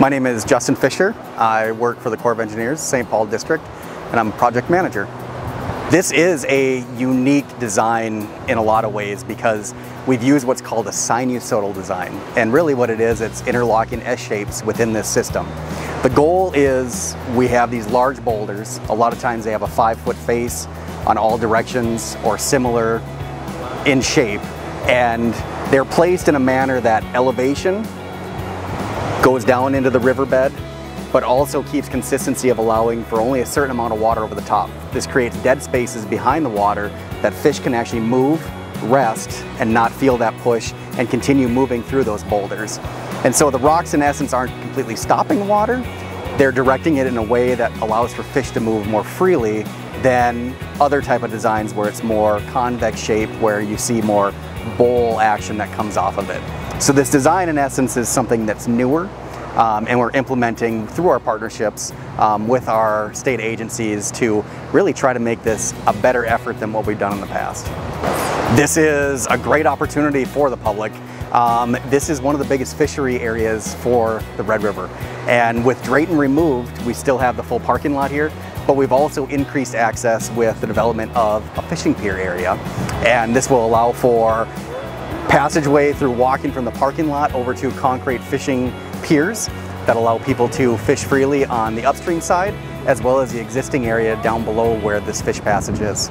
My name is Justin Fisher. I work for the Corps of Engineers, St. Paul District, and I'm a project manager. This is a unique design in a lot of ways because we've used what's called a sinusoidal design. And really what it is, it's interlocking S-shapes within this system. The goal is we have these large boulders. A lot of times they have a five foot face on all directions or similar in shape. And they're placed in a manner that elevation goes down into the riverbed, but also keeps consistency of allowing for only a certain amount of water over the top. This creates dead spaces behind the water that fish can actually move, rest, and not feel that push and continue moving through those boulders. And so the rocks in essence aren't completely stopping water, they're directing it in a way that allows for fish to move more freely than other type of designs where it's more convex shape, where you see more bowl action that comes off of it. So this design in essence is something that's newer um, and we're implementing through our partnerships um, with our state agencies to really try to make this a better effort than what we've done in the past. This is a great opportunity for the public. Um, this is one of the biggest fishery areas for the Red River. And with Drayton removed, we still have the full parking lot here, but we've also increased access with the development of a fishing pier area. And this will allow for passageway through walking from the parking lot over to concrete fishing piers that allow people to fish freely on the upstream side as well as the existing area down below where this fish passage is.